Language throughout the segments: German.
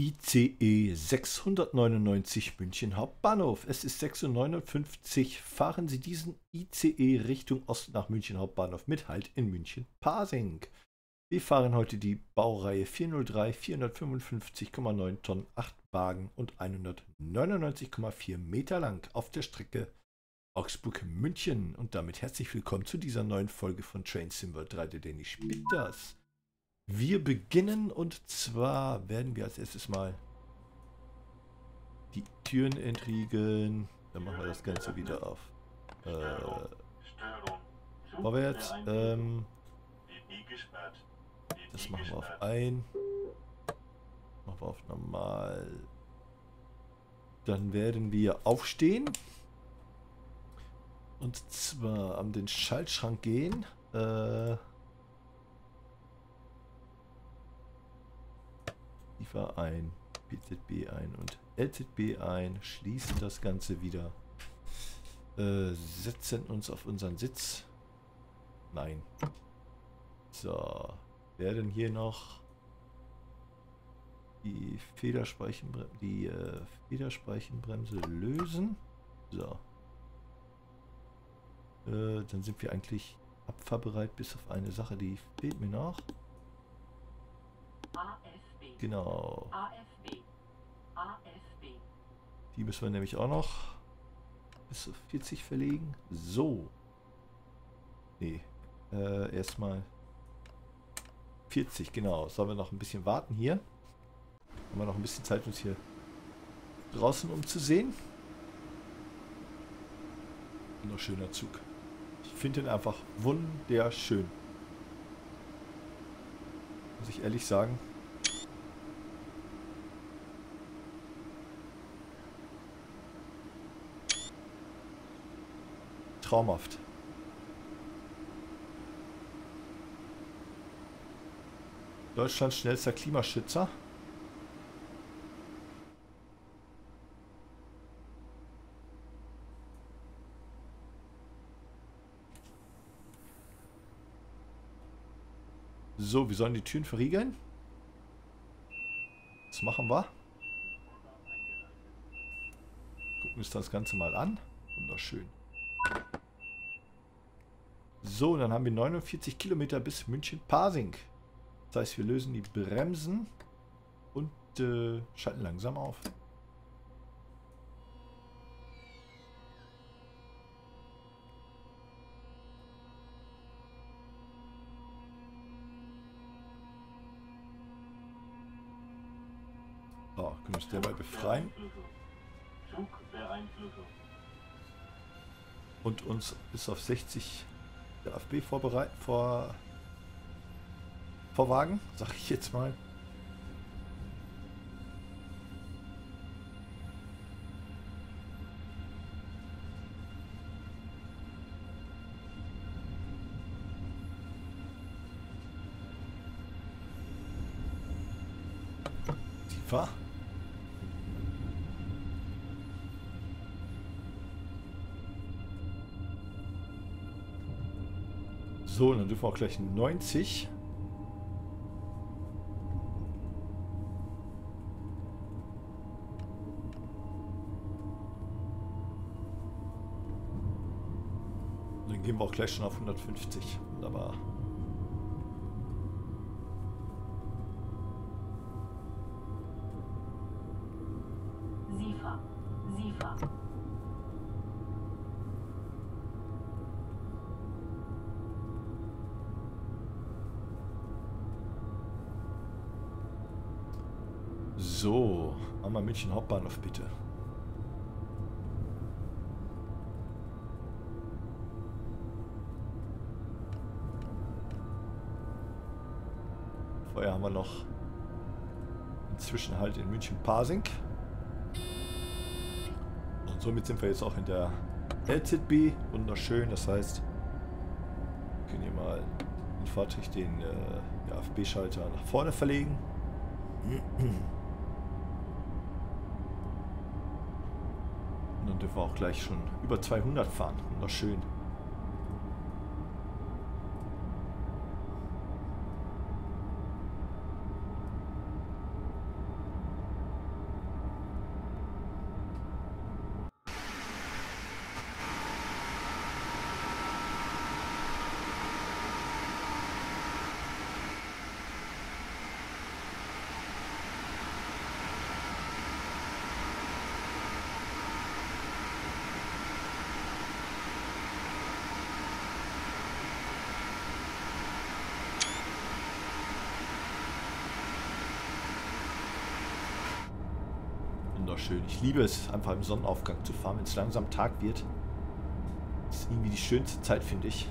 ICE 699 München Hauptbahnhof. Es ist 6.59 Uhr. Fahren Sie diesen ICE Richtung Osten nach München Hauptbahnhof mit Halt in München Pasing. Wir fahren heute die Baureihe 403 455,9 Tonnen, 8 Wagen und 199,4 Meter lang auf der Strecke Augsburg-München. Und damit herzlich willkommen zu dieser neuen Folge von Train Sim 3 der Danish Bitters. Wir beginnen und zwar werden wir als erstes mal die Türen entriegeln. Dann machen wir das Ganze wieder auf. Äh, vorwärts. Ähm, das machen wir auf ein. Machen wir auf normal. Dann werden wir aufstehen. Und zwar an den Schaltschrank gehen. Äh, IFA ein, BZB ein und LZB ein, schließen das Ganze wieder, äh, setzen uns auf unseren Sitz. Nein. So, werden hier noch die Federspeichenbremse, die äh, Federspeichenbremse lösen. So. Äh, dann sind wir eigentlich abfahrbereit bis auf eine Sache, die fehlt mir noch. Genau. AFB. AFB. Die müssen wir nämlich auch noch bis zu 40 verlegen. So. Nee. Äh, erstmal 40, genau. Sollen wir noch ein bisschen warten hier? Haben wir noch ein bisschen Zeit, uns hier draußen umzusehen? Noch schöner Zug. Ich finde ihn einfach wunderschön. Muss ich ehrlich sagen. Traumhaft. Deutschlands schnellster Klimaschützer. So, wir sollen die Türen verriegeln. Das machen wir. Gucken uns das Ganze mal an. Wunderschön. So, dann haben wir 49 Kilometer bis München-Pasing. Das heißt, wir lösen die Bremsen und äh, schalten langsam auf. So, können wir uns derweil befreien. Und uns bis auf 60 der AfB vorbereit, vor, vorwagen, sag ich jetzt mal. Tiefer. So, dürfen auch gleich 90. Dann gehen wir auch gleich schon auf 150. Wunderbar. So, einmal München Hauptbahnhof bitte. Vorher haben wir noch inzwischen halt in München Pasing. Und somit sind wir jetzt auch in der LZB. Wunderschön, das heißt, wir können hier mal den Fahrzeug den äh, AFB-Schalter nach vorne verlegen. Dürfen wir auch gleich schon über 200 fahren. Wunderschön. Wunderschön. Ich liebe es, einfach im Sonnenaufgang zu fahren, wenn es langsam Tag wird. Das ist irgendwie die schönste Zeit, finde ich.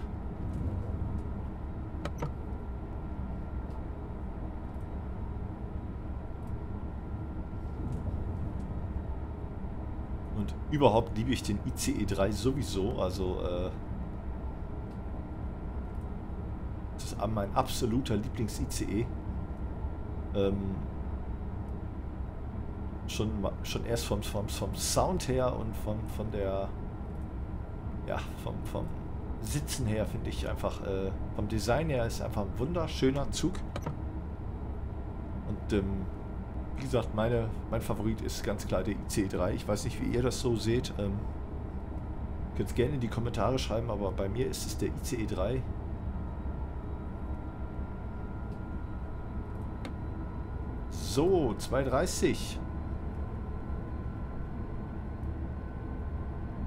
Und überhaupt liebe ich den ICE 3 sowieso. Also, äh, das ist mein absoluter Lieblings-ICE. Ähm, schon, schon erst vom, vom, vom Sound her und von, von der, ja, vom, vom Sitzen her finde ich einfach, äh, vom Design her ist einfach ein wunderschöner Zug. Und ähm, wie gesagt, meine, mein Favorit ist ganz klar der IC3. Ich weiß nicht, wie ihr das so seht. Ähm, könnt gerne in die Kommentare schreiben, aber bei mir ist es der ICE 3. So, 230.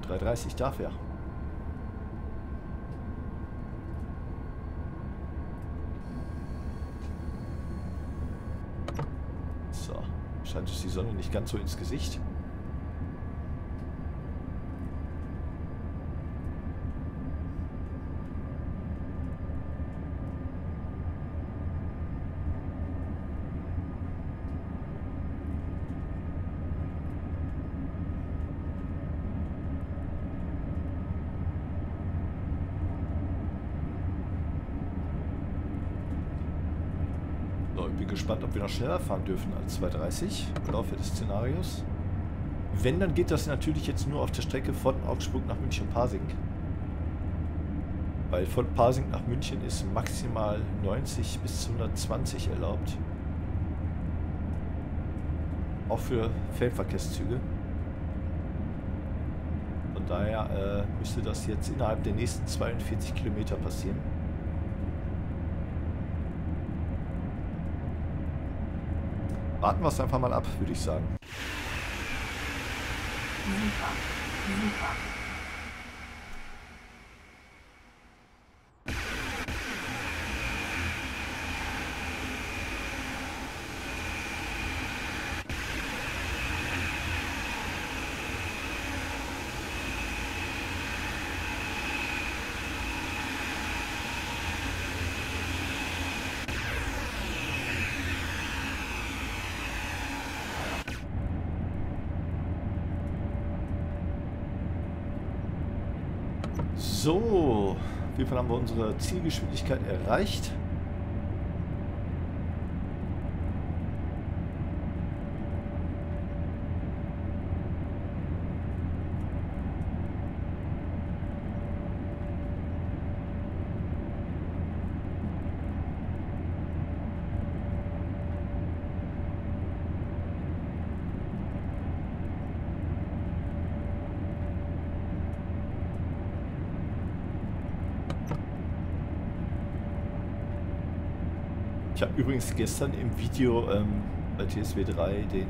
330 darf er. So, scheint es die Sonne nicht ganz so ins Gesicht. gespannt, wir noch schneller fahren dürfen als 230 im Laufe des Szenarios. Wenn, dann geht das natürlich jetzt nur auf der Strecke von Augsburg nach München-Pasing. Weil von Pasing nach München ist maximal 90 bis 120 erlaubt. Auch für Feldverkehrszüge. Von daher äh, müsste das jetzt innerhalb der nächsten 42 Kilometer passieren. Warten wir es einfach mal ab, würde ich sagen. Super, super. So, auf jeden Fall haben wir unsere Zielgeschwindigkeit erreicht. Übrigens gestern im Video ähm, bei TSW 3 den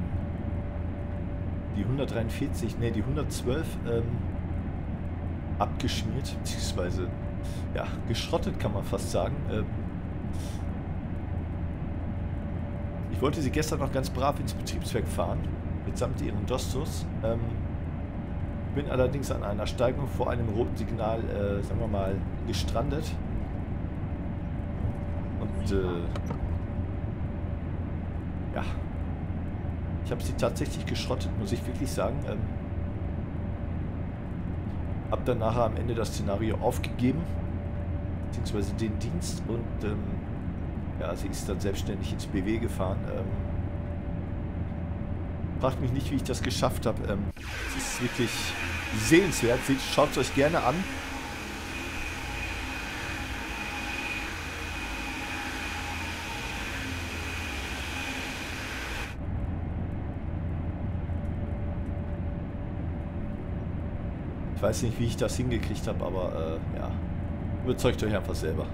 die 143, ne die 112 ähm, abgeschmiert, beziehungsweise ja, geschrottet kann man fast sagen. Ähm, ich wollte sie gestern noch ganz brav ins Betriebswerk fahren, mitsamt ihren Dostos. Ähm, bin allerdings an einer Steigung vor einem roten Signal, äh, sagen wir mal, gestrandet. Und äh, ja. Ich habe sie tatsächlich geschrottet, muss ich wirklich sagen. Ähm, hab dann nachher am Ende das Szenario aufgegeben, beziehungsweise den Dienst und ähm, ja, sie ist dann selbstständig ins BW gefahren. Ähm, fragt mich nicht, wie ich das geschafft habe. Ähm, es ist wirklich sehenswert. Schaut es euch gerne an. Weiß nicht, wie ich das hingekriegt habe, aber äh, ja, überzeugt euch einfach selber.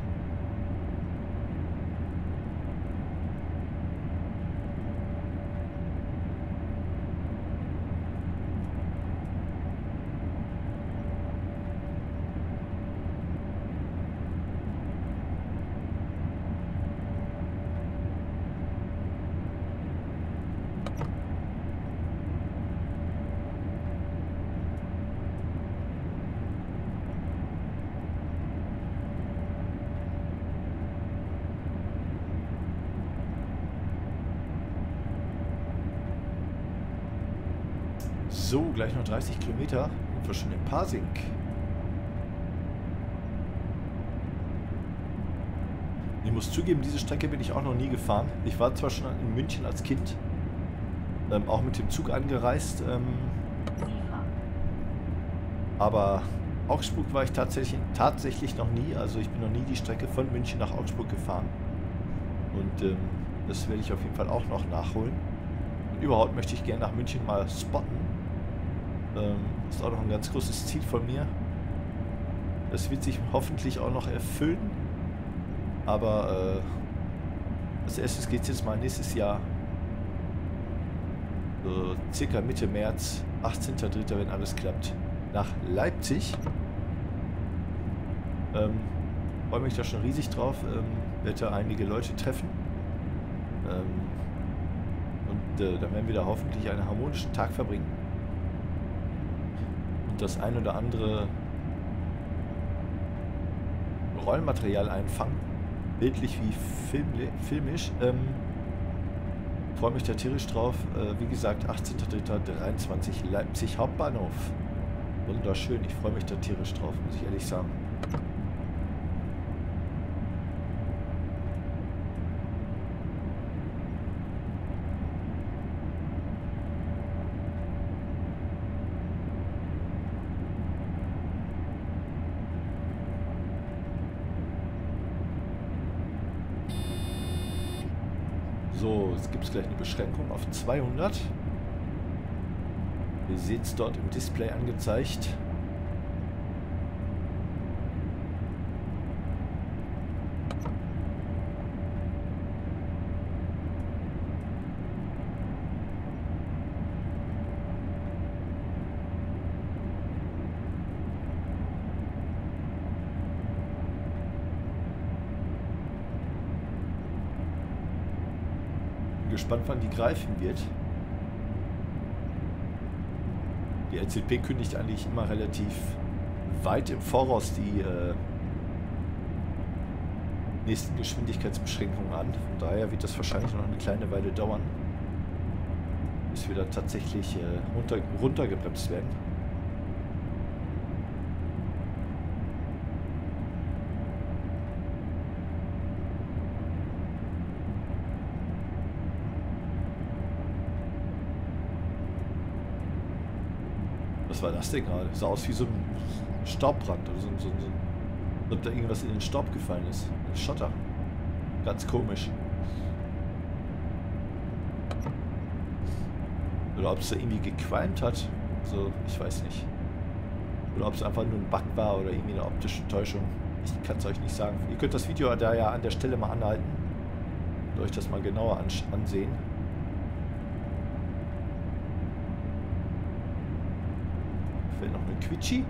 So, gleich noch 30 Kilometer und wir schon in Pasing. Ich muss zugeben, diese Strecke bin ich auch noch nie gefahren. Ich war zwar schon in München als Kind, ähm, auch mit dem Zug angereist, ähm, aber Augsburg war ich tatsächlich, tatsächlich noch nie. Also ich bin noch nie die Strecke von München nach Augsburg gefahren. Und ähm, das werde ich auf jeden Fall auch noch nachholen. Und überhaupt möchte ich gerne nach München mal spotten. Ähm, ist auch noch ein ganz großes Ziel von mir. Das wird sich hoffentlich auch noch erfüllen. Aber äh, als erstes geht es jetzt mal nächstes Jahr. So circa Mitte März, 18.03., wenn alles klappt, nach Leipzig. Ähm, freue mich da schon riesig drauf. Ähm, werde da einige Leute treffen. Ähm, und äh, dann werden wir da hoffentlich einen harmonischen Tag verbringen. Das ein oder andere Rollmaterial einfangen. Bildlich wie film filmisch. Ähm, freue mich da tierisch drauf. Äh, wie gesagt, 18.03.23 Leipzig Hauptbahnhof. Wunderschön. Ich freue mich da tierisch drauf, muss ich ehrlich sagen. So, jetzt gibt es gleich eine Beschränkung auf 200. Ihr seht es dort im Display angezeigt. Gespannt, wann die greifen wird. Die LCP kündigt eigentlich immer relativ weit im Voraus die äh, nächsten Geschwindigkeitsbeschränkungen an. Von daher wird das wahrscheinlich noch eine kleine Weile dauern, bis wir da tatsächlich äh, runter, runtergebremst werden. Was war das denn gerade? Sah aus wie so ein Staubbrand oder so, so, so als ob da irgendwas in den Staub gefallen ist. In den Schotter. Ganz komisch. Oder ob es da irgendwie gequalmt hat. So, ich weiß nicht. Oder ob es einfach nur ein Bug war oder irgendwie eine optische Täuschung. Ich kann es euch nicht sagen. Ihr könnt das Video da ja an der Stelle mal anhalten. Und euch das mal genauer ansehen. Fehlt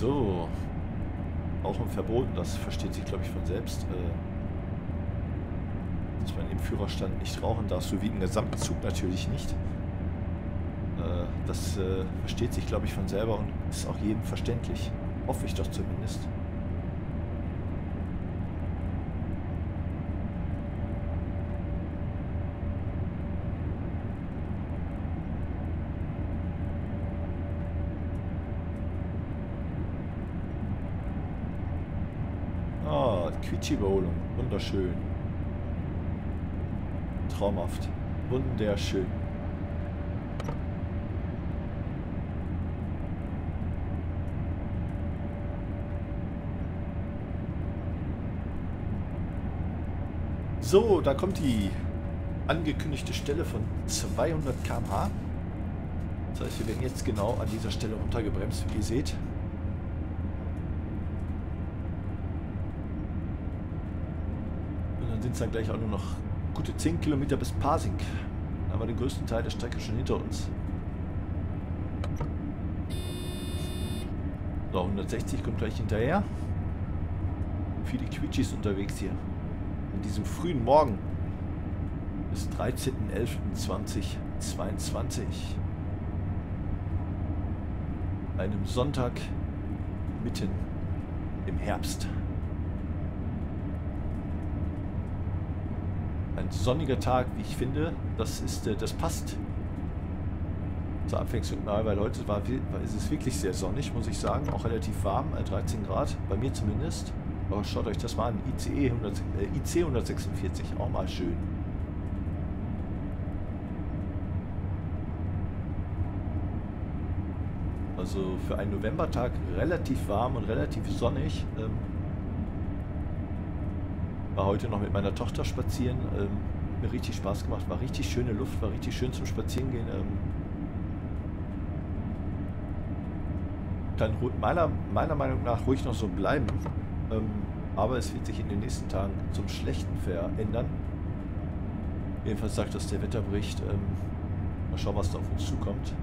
So. Rauchen verboten, das versteht sich, glaube ich, von selbst. Äh, dass man im Führerstand nicht rauchen darf, so wie im gesamten Zug natürlich nicht. Äh, das äh, versteht sich, glaube ich, von selber und ist auch jedem verständlich. Hoffe ich doch zumindest. Quietschi-Überholung. Wunderschön. Traumhaft. Wunderschön. So, da kommt die angekündigte Stelle von 200 km/h. Das heißt, wir werden jetzt genau an dieser Stelle runtergebremst, wie ihr seht. Sind es dann gleich auch nur noch gute 10 Kilometer bis Pasing. Da haben wir den größten Teil der Strecke schon hinter uns. So, 160 kommt gleich hinterher. Viele Quietschis unterwegs hier. In diesem frühen Morgen des 13.11.2022. Einem Sonntag mitten im Herbst. Ein sonniger Tag, wie ich finde. Das ist, äh, das passt zur Abwechslung mal, weil heute war, ist es wirklich sehr sonnig, muss ich sagen. Auch relativ warm, 13 äh, Grad, bei mir zumindest. Aber schaut euch das mal an, ICE 100, äh, IC 146, auch mal schön. Also für einen Novembertag relativ warm und relativ sonnig. Ähm, war heute noch mit meiner Tochter spazieren. Ähm, mir richtig Spaß gemacht. War richtig schöne Luft, war richtig schön zum Spazierengehen. Ähm, kann meiner, meiner Meinung nach ruhig noch so bleiben. Ähm, aber es wird sich in den nächsten Tagen zum Schlechten verändern. Jedenfalls sagt das der Wetterbericht. Ähm, mal schauen, was da auf uns zukommt.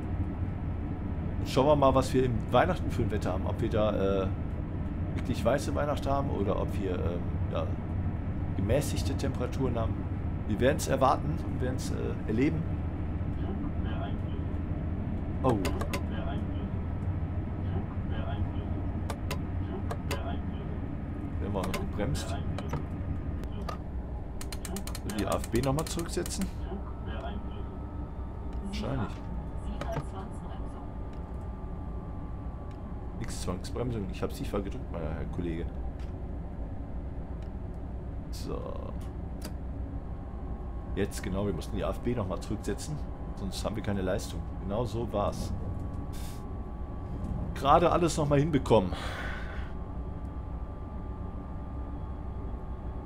Schauen wir mal, was wir im Weihnachten für ein Wetter haben. Ob wir da äh, wirklich weiße Weihnachten haben oder ob wir ähm, ja, gemäßigte Temperaturen haben. Wir werden es erwarten, wir werden es äh, erleben. Oh. Wir noch gebremst. Die AFB nochmal zurücksetzen? Wahrscheinlich. Zwangsbremsung. Ich habe SIFA gedrückt, mein Herr Kollege. So. Jetzt genau, wir mussten die AFB nochmal zurücksetzen. Sonst haben wir keine Leistung. Genau so war's. Gerade alles nochmal hinbekommen.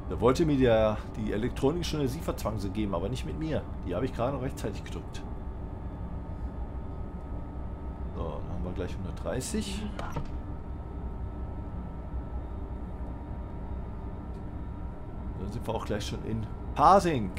Da wollte mir der, die Elektronik schon eine SIFA-Zwangse geben, aber nicht mit mir. Die habe ich gerade noch rechtzeitig gedrückt. gleich 130. Dann wir auch gleich schon in Pasing.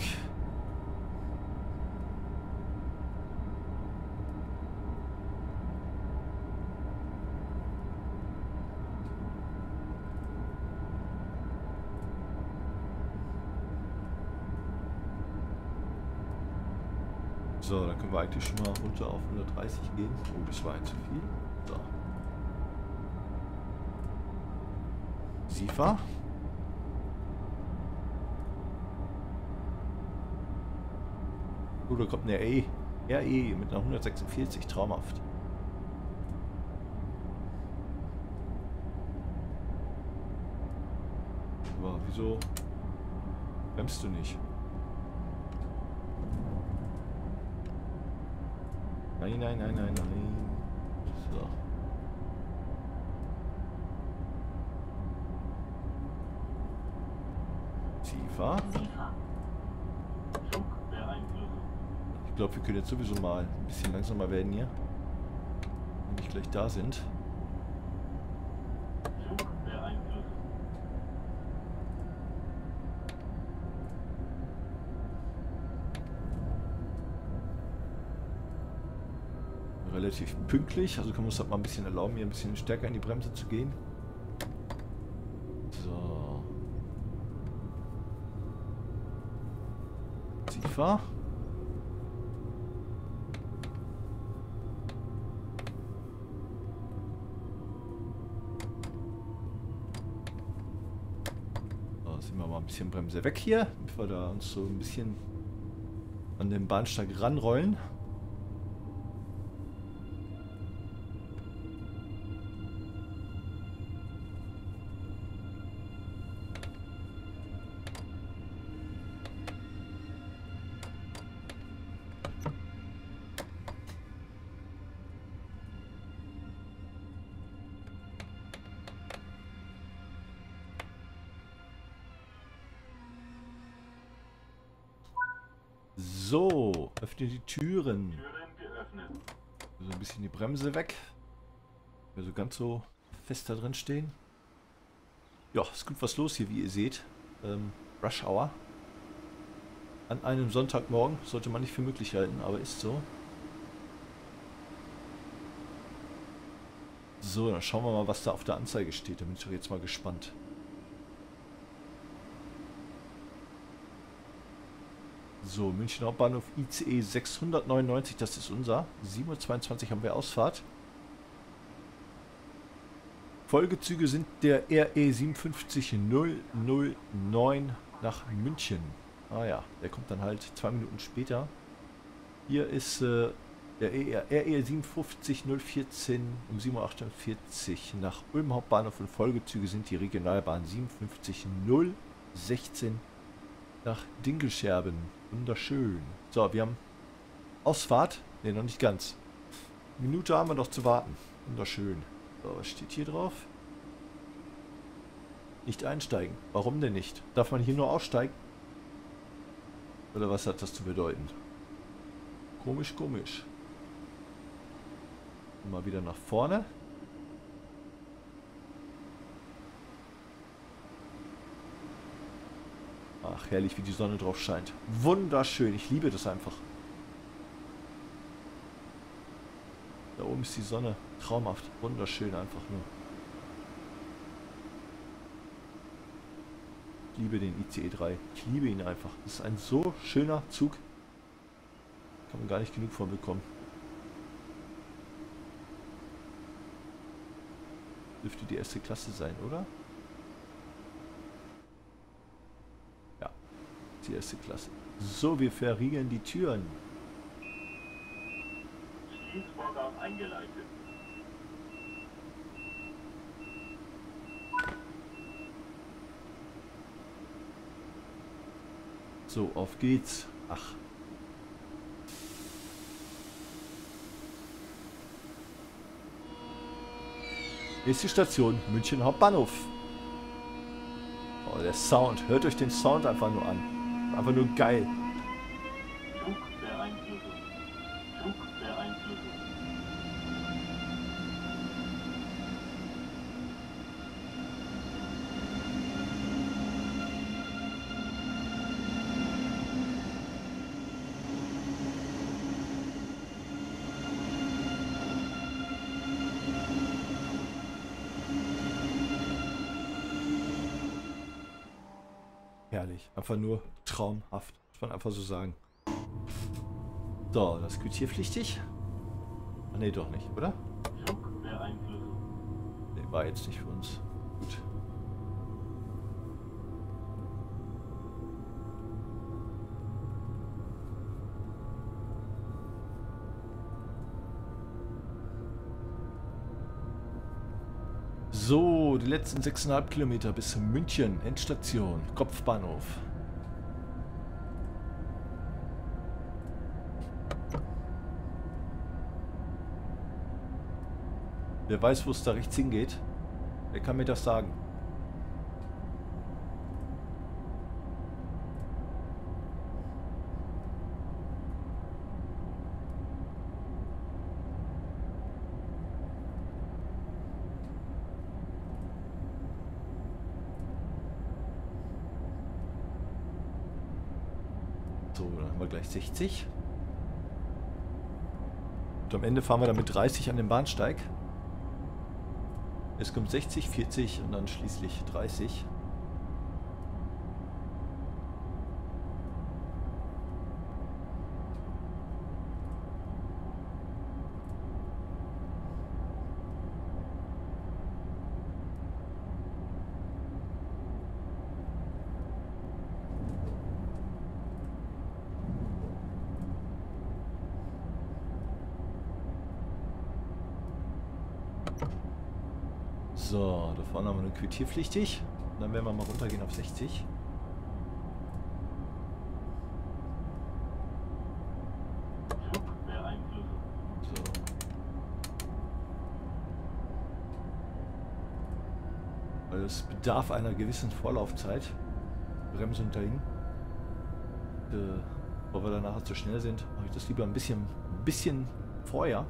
So, dann können wir eigentlich schon mal runter auf 130 gehen. Oh, das war ein zu viel. So. SIFA. Da kommt eine RE, RE mit einer 146, traumhaft. Aber wieso bremst du nicht? Nein, nein, nein, nein, nein. So. Tiefer. Ich glaube, wir können jetzt sowieso mal ein bisschen langsamer werden hier. Wenn wir gleich da sind. relativ pünktlich. Also können wir uns halt mal ein bisschen erlauben, hier ein bisschen stärker in die Bremse zu gehen. So. Tiefer. So, sind wir mal ein bisschen Bremse weg hier, damit wir da uns so ein bisschen an den Bahnsteig ranrollen. Bremse weg. Wir so ganz so fest da drin stehen. Ja, ist gut was los hier, wie ihr seht. Ähm, Rush Hour. An einem Sonntagmorgen sollte man nicht für möglich halten, aber ist so. So, dann schauen wir mal, was da auf der Anzeige steht. Da bin ich doch jetzt mal gespannt. So, München Hauptbahnhof ICE 699, das ist unser. 7.22 Uhr haben wir Ausfahrt. Folgezüge sind der RE 57009 nach München. Ah ja, der kommt dann halt zwei Minuten später. Hier ist äh, der RE 57014 um 7.48 Uhr nach Ulm Hauptbahnhof und Folgezüge sind die Regionalbahn 57016 nach Dingelscherben. Wunderschön. So, wir haben Ausfahrt. Ne, noch nicht ganz. Minute haben wir noch zu warten. Wunderschön. So, was steht hier drauf? Nicht einsteigen. Warum denn nicht? Darf man hier nur aussteigen? Oder was hat das zu bedeuten? Komisch, komisch. Mal wieder nach vorne. Ach, herrlich, wie die Sonne drauf scheint. Wunderschön. Ich liebe das einfach. Da oben ist die Sonne. Traumhaft. Wunderschön einfach nur. Ich liebe den ICE 3. Ich liebe ihn einfach. Das ist ein so schöner Zug. Kann man gar nicht genug von bekommen. Dürfte die erste Klasse sein, oder? Die erste Klasse. So, wir verriegeln die Türen. Schließvorgang eingeleitet. So, auf geht's. Ach, Nächste Station, München Hauptbahnhof. Oh, der Sound. Hört euch den Sound einfach nur an. Einfach nur geil. Herrlich. Einfach nur traumhaft. Muss man einfach so sagen. So, das ist quitierpflichtig. Ah, ne, doch nicht, oder? Ne, war jetzt nicht für uns. Gut. So, die letzten 6,5 Kilometer bis München, Endstation, Kopfbahnhof. Wer weiß, wo es da rechts hingeht, wer kann mir das sagen? So, dann haben wir gleich 60. Und am Ende fahren wir dann mit 30 an den Bahnsteig. Es kommt 60, 40 und dann schließlich 30. So, da vorne haben wir eine quittierpflichtig. Dann werden wir mal runtergehen auf 60. So. Weil es bedarf einer gewissen Vorlaufzeit. Bremsen dahin. Äh, bevor wir dann nachher zu schnell sind, mache ich das lieber ein bisschen, ein bisschen vorher.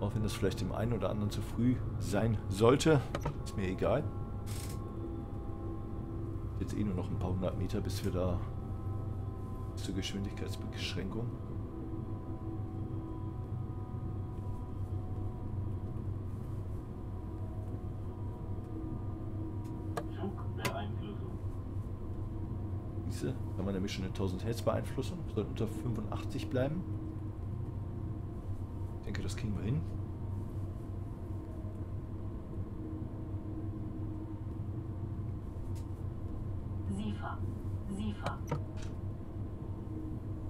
Auch wenn das vielleicht dem einen oder anderen zu früh sein sollte. Ist mir egal. Jetzt eh nur noch ein paar hundert Meter, bis wir da zur Geschwindigkeitsbeschränkung. Diese haben wir nämlich schon eine 1000 Hertz Beeinflussung, soll unter 85 bleiben. Das kriegen wir hin.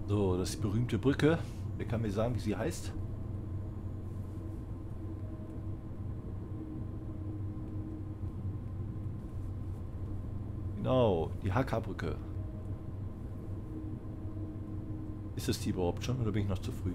So, das ist die berühmte Brücke. Wer kann mir sagen, wie sie heißt? Genau, die HK-Brücke. Ist es die überhaupt schon oder bin ich noch zu früh?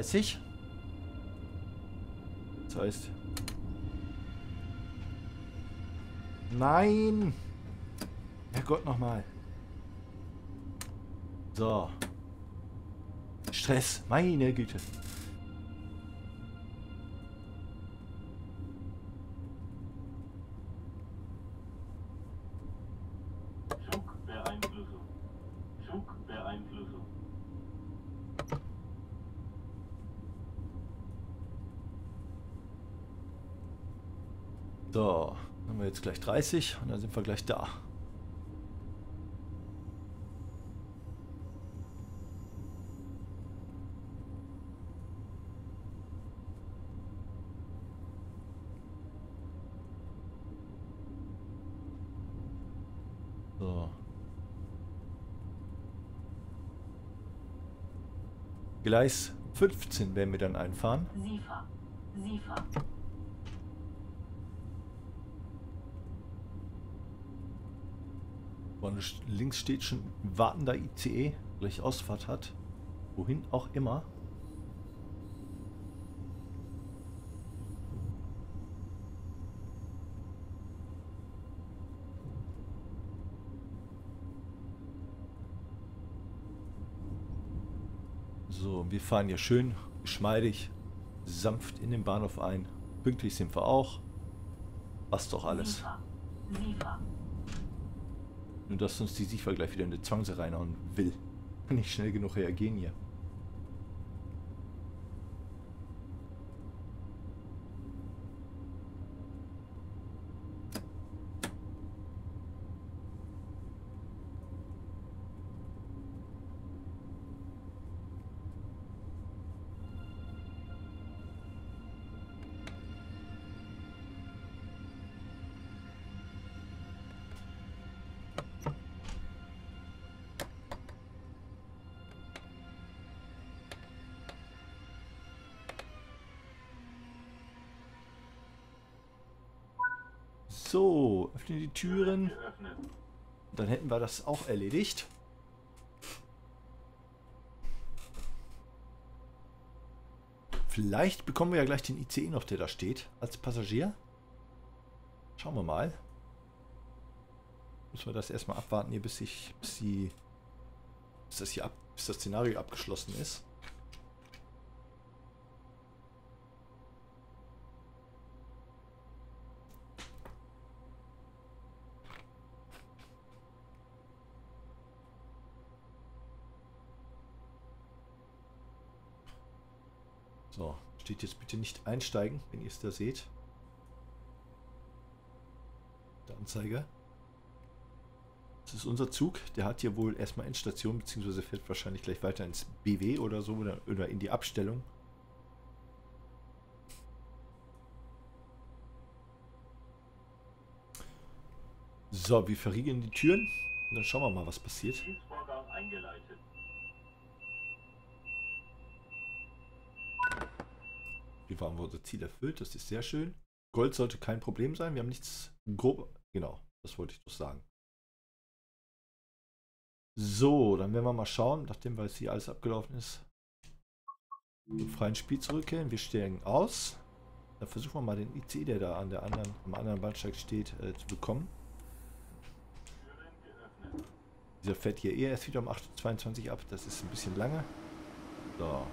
30. Das heißt... Nein! Herrgott nochmal. So. Stress, meine Güte. So, haben wir jetzt gleich 30 und dann sind wir gleich da. So. Gleis 15 werden wir dann einfahren. Siefer. Siefer. Links steht schon wartender ICE, gleich Ausfahrt hat. Wohin auch immer. So, wir fahren hier schön geschmeidig, sanft in den Bahnhof ein. Pünktlich sind wir auch. Passt doch alles. Liefer. Liefer. Nur dass uns die Siefer gleich wieder in die Zwangs reinhauen will. Kann nicht schnell genug reagieren hier. Türen. Dann hätten wir das auch erledigt. Vielleicht bekommen wir ja gleich den ICE noch, der da steht, als Passagier. Schauen wir mal. Müssen wir das erstmal abwarten hier, bis ich, bis die, bis das hier ab, bis das Szenario abgeschlossen ist. steht jetzt bitte nicht einsteigen, wenn ihr es da seht. Der Anzeiger. Das ist unser Zug. Der hat hier wohl erstmal Endstation, beziehungsweise fährt wahrscheinlich gleich weiter ins BW oder so oder, oder in die Abstellung. So, wir verriegeln die Türen und dann schauen wir mal, was passiert. Dienstvorgang eingeleitet. Wir haben unser Ziel erfüllt, das ist sehr schön. Gold sollte kein Problem sein. Wir haben nichts grob. Genau, das wollte ich doch sagen. So, dann werden wir mal schauen, nachdem wir jetzt hier alles abgelaufen ist, im freien Spiel zurückkehren. Wir steigen aus. Dann versuchen wir mal den IC, der da an der anderen, am anderen Bahnsteig steht, äh, zu bekommen. Dieser fährt hier eher erst wieder um 8.22 Uhr ab. Das ist ein bisschen lange. So.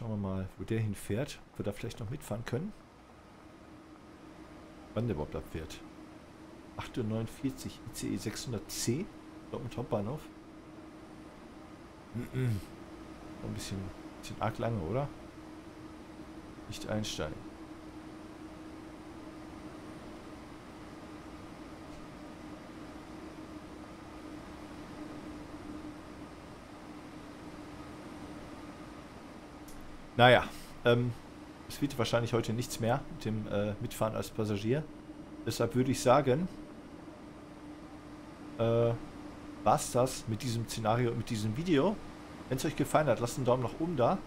Schauen wir mal, wo der hinfährt. Ob wir da vielleicht noch mitfahren können. Wann der überhaupt abfährt. 8.49 Uhr ICE 600C. Dortmund Hauptbahnhof. Ein bisschen, bisschen arg lange, oder? Nicht einsteigen. Naja, ähm, es wird wahrscheinlich heute nichts mehr mit dem äh, Mitfahren als Passagier. Deshalb würde ich sagen, äh, was das mit diesem Szenario, mit diesem Video. Wenn es euch gefallen hat, lasst einen Daumen nach oben da.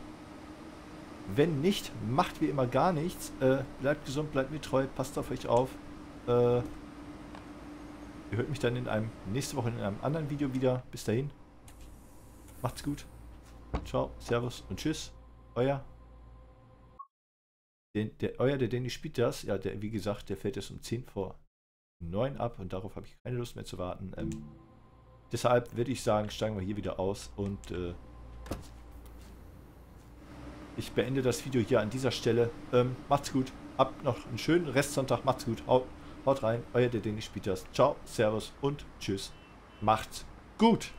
Wenn nicht, macht wie immer gar nichts. Äh, bleibt gesund, bleibt mir treu, passt auf euch auf. Äh, ihr hört mich dann in einem nächste Woche in einem anderen Video wieder. Bis dahin. Macht's gut. Ciao, Servus und Tschüss. Euer. Den, der, euer, der Danny spielt das. Ja, der, wie gesagt, der fällt jetzt um 10 vor 9 ab und darauf habe ich keine Lust mehr zu warten. Ähm, deshalb würde ich sagen, steigen wir hier wieder aus und äh, ich beende das Video hier an dieser Stelle. Ähm, macht's gut. Habt noch einen schönen Restsonntag. Macht's gut. Haut, haut rein. Euer der Danny spielt das. Ciao, Servus und Tschüss. Macht's gut.